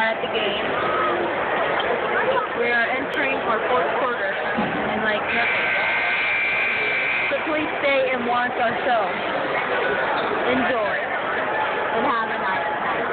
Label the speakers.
Speaker 1: at the game. We are entering our fourth quarter and like nothing. So please stay and watch our show. Enjoy and have a nice night.